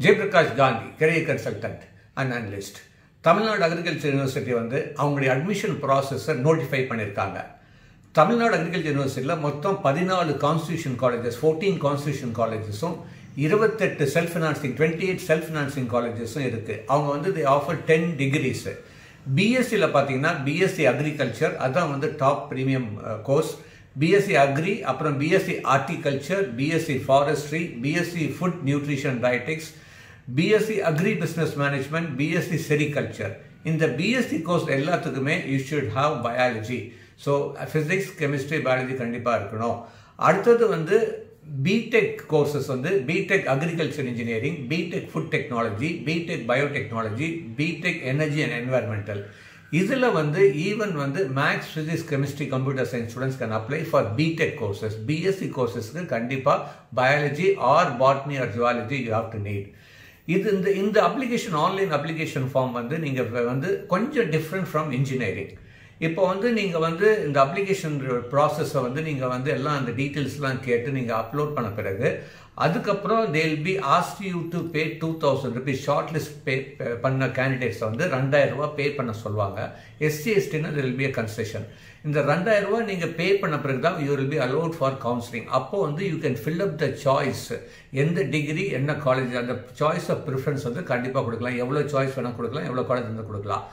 Jayaprakash Gandhi career consultant and analyst Tamil Nadu agriculture university வந்து அவங்களுடைய admission ப்ராசஸை notify பண்ணியிருக்காங்க. தமிழ்நாடு அக்ரிகல்ச்சர் யூனிவர்சிட்டியில் மொத்தம் பதினாலு கான்ஸ்டியூஷன் காலேஜஸ் ஃபோர்டீன் கான்ஸ்டியூஷன் காலேஜஸும் இருபத்தெட்டு self financing twenty eight self financing காலேஜஸும் இருக்குது அவங்க வந்து தி ஆஃபர் டென் டிகிரிஸு பிஎஸ்சியில் பார்த்தீங்கன்னா பிஎஸ்சி அக்ரிகல்ச்சர் அதுதான் வந்து top premium course BSc agri அப்புறம் BSc horticulture BSc forestry BSc food nutrition dietetics BSc agri business management BSc sericulture இந்த BSc course எல்லாத்துக்குமே you should have biology so physics chemistry biology கண்டிப்பாக இருக்கணும். அடுத்தது வந்து BTech courses வந்து BTech agriculture engineering BTech food technology BTech biotechnology BTech energy and environmental இதில் வந்து even வந்து maths physics chemistry computer science students can apply for BTech courses BSc கோர்சஸ்க்கு கண்டிப்பாக biology or botany or zoology you have to need இது இந்த இந்த application online application form வந்து நீங்கள் வந்து கொஞ்சம் டிஃப்ரெண்ட் ஃப்ரம் இன்ஜினியரிங் இப்போ வந்து நீங்கள் வந்து இந்த அப்ளிகேஷன் ப்ராசஸை வந்து நீங்கள் வந்து எல்லாம் அந்த டீட்டெயில்ஸ்லாம் கேட்டு நீங்கள் அப்லோட் பண்ண பிறகு அதுக்கப்புறம் they'll be asked you to pay two thousand rupees short list pay பண்ண கேண்டிடேட்ஸை வந்து ரெண்டாயிரம் ரூபா பே பண்ண சொல்லுவாங்க. எஸ்சி எஸ்டினா தெல் பி அ கன்செஷன் இந்த ரெண்டாயிரம் ரூபா நீங்கள் பே பண்ண பிறகு தான் you will be allot for counselling அப்போ வந்து you can fill up the choice எந்த டிகிரி என்ன காலேஜ் அந்த சாய்ஸ் ஆஃப் ப்ரிஃபரன்ஸ் வந்து கண்டிப்பாக கொடுக்கலாம். எவ்வளோ சாய்ஸ் வேணால் கொடுக்கலாம் எவ்வளோ காலேஜ் வந்து கொடுக்கலாம்.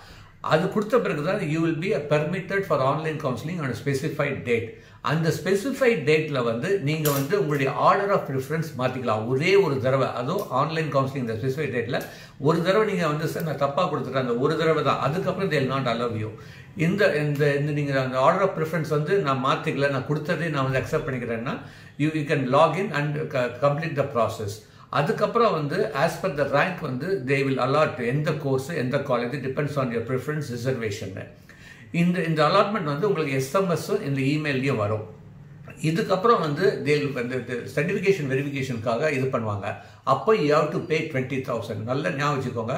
அது கொடுத்த பிறகு தான் you will be permitted for online counselling on specified date அந்த ஸ்பெசிஃபைட் டேட்டில் வந்து நீங்கள் வந்து உங்களுடைய ஆர்டர் ஆஃப் ப்ரிஃபரன்ஸ் மாற்றிக்கலாம் ஒரே ஒரு தடவை. அதுவும் ஆன்லைன் கவுன்சிலிங் இந்த ஸ்பெசிஃபைட் டேட்டில் ஒரு தடவை நீங்கள் வந்து சார் நான் தப்பாக கொடுத்துட்டேன். அந்த ஒரு தடவை தான். அதுக்கப்புறம் தேல் நாட் அலவ் யூ இந்த இந்த இந்த நீங்கள் அந்த ஆர்டர் ஆஃப் ப்ரிஃபரன்ஸ் வந்து நான் மாற்றிக்கல நான் கொடுத்ததே நான் வந்து accept பண்ணிக்கிறேன்னா you you can login and complete the process அதுக்கப்புறம் வந்து ஆஸ் பர் த ரேங்க் வந்து தே வில் அலாட் எந்த கோர்ஸ் எந்த college depends on your preference reservation இந்த இந்த அலாட்மெண்ட் வந்து உங்களுக்கு எஸ்எம்எஸ்ஸும் இந்த இமெயிலையும் வரும். இதுக்கப்புறம் வந்து தேல் வந்து சர்டிஃபிகேஷன் வெரிஃபிகேஷனுக்காக இது பண்ணுவாங்க. அப்போ you have to pay twenty thousand நல்ல ஞாபகம் வச்சுக்கோங்க.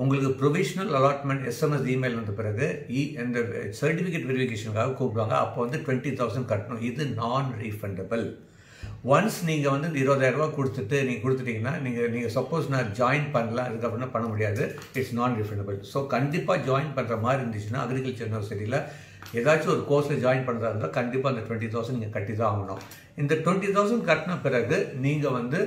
உங்களுக்கு ப்ரொவிஷனல் அலாட்மெண்ட் எஸ்எம்எஸ் இமெயில் வந்த பிறகு இ இந்த சர்டிஃபிகேட் வெரிஃபிகேஷனுக்காக கூப்பிடுவாங்க. அப்போ வந்து டுவெண்ட்டி தௌசண்ட் கட்டணும். இது நான் ரீஃபண்டபிள் ஒன்ஸ் நீங்கள் வந்து இந்த இருபதாயிரரூபா கொடுத்துட்டு நீங்கள் கொடுத்துட்டிங்கன்னா நீங்கள் நீங்கள் சப்போஸ் நான் ஜாயின் பண்ணல அதுக்கப்புறம் பண்ண முடியாது. இட்ஸ் நான் ரிஃபண்டபிள் ஸோ கண்டிப்பாக ஜாயின் பண்ணுற மாதிரி இருந்துச்சுன்னா அக்ரிகல்ச்சர் யூனிவர்சிட்டியில் ஏதாச்சும் ஒரு கோர்ஸில் ஜாயின் பண்ணுறதா இருந்தால் கண்டிப்பாக அந்த டுவெண்ட்டி தௌசண்ட் நீங்கள் கட்டி தான் ஆகணும். இந்த டுவெண்ட்டி தௌசண்ட் கட்டின பிறகு நீங்கள் வந்து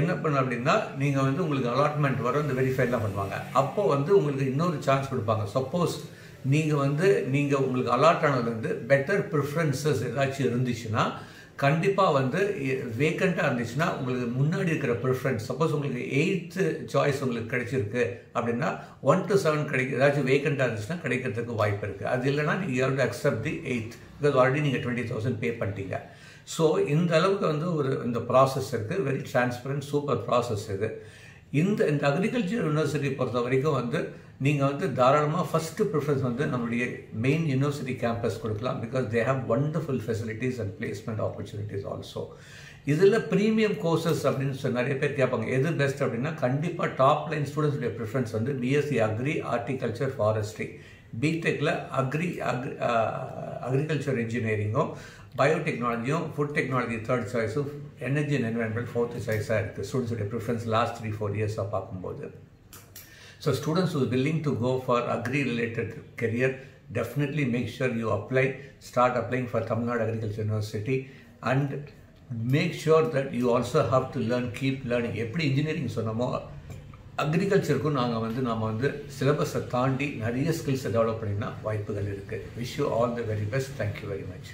என்ன பண்ண அப்படின்னா நீங்கள் வந்து உங்களுக்கு அலாட்மெண்ட் வரும் இந்த வெரிஃபைலாம் பண்ணுவாங்க. அப்போ வந்து உங்களுக்கு இன்னொரு சான்ஸ் கொடுப்பாங்க. சப்போஸ் நீங்கள் வந்து நீங்கள் உங்களுக்கு அலாட் ஆனதுலேருந்து பெட்டர் ப்ரிஃபரன்சஸ் ஏதாச்சும் இருந்துச்சுன்னா கண்டிப்பாக வந்து வேக்கண்ட்டாக இருந்துச்சுன்னா உங்களுக்கு முன்னாடி இருக்கிற ப்ரிஃபரன்ஸ் சப்போஸ் உங்களுக்கு எயித்து சாய்ஸ் உங்களுக்கு கிடைச்சிருக்கு அப்படின்னா ஒன் டு செவன் கிடைக்க ஏதாச்சும் வேக்கண்ட்டாக இருந்துச்சுன்னா கிடைக்கிறதுக்கு வாய்ப்பு இருக்குது அது இல்லைனா நீங்கள் you to accept the eighth because already நீங்கள் டுவெண்ட்டி தௌசண்ட் பே பண்ணிட்டீங்க. ஸோ இந்த அளவுக்கு வந்து ஒரு இந்த ப்ராசஸ் இருக்குது வெரி டிரான்ஸ்பரண்ட் சூப்பர் ப்ராசஸ் இது. இந்த இந்த அக்ரிகல்ச்சர் யூனிவர்சிட்டி பொறுத்த வரைக்கும் வந்து நீங்கள் வந்து தாராளமாக ஃபஸ்ட்டு ப்ரிஃபரன்ஸ் வந்து நம்மளுடைய மெயின் யூனிவர்சிட்டி கேம்பஸ் கொடுக்கலாம் because they have wonderful facilities and placement opportunities also இதில் ப்ரீமியம் கோர்சஸ் அப்படின்னு சொல்லி நிறைய பேர் கேட்பாங்க எது பெஸ்ட் அப்படின்னா கண்டிப்பாக டாப் லைன் ஸ்டூடெண்ட்ஸுடைய ப்ரிஃபரன்ஸ் வந்து பிஎஸ்சி அக்ரி ஆர்டிகல்ச்சர் ஃபாரஸ்ட்ரி பிடெக்கில் அக்ரி அக்ரி அக்ரிகல்ச்சர் இன்ஜினியரிங்கும் பயோடெக்னாலஜியும் ஃபுட் டெக்னாலஜி தேர்ட் சாய்ஸும் எனர்ஜி அண்ட் என்வரன்மெண்ட் ஃபோர்த்து சாய்ஸாக இருக்குது ஸ்டூடெண்ட்ஸுடைய ப்ரிஃபரன்ஸ் லாஸ்ட் த்ரீ ஃபோர் இயர்ஸாக பார்க்கும்போது so students who willing to go for agri related career definitely make sure you apply start applying for Tamil Nadu Agriculture University and make sure that you also have to learn keep learning எப்படி engineering சொன்னோமோ அக்ரிகல்ச்சருக்கும் நாங்கள் வந்து நாம் வந்து சிலபஸை தாண்டி நிறைய ஸ்கில்ஸை டெவலப் பண்ணிங்கன்னா வாய்ப்புகள் இருக்குது wish you all the very best thank you very much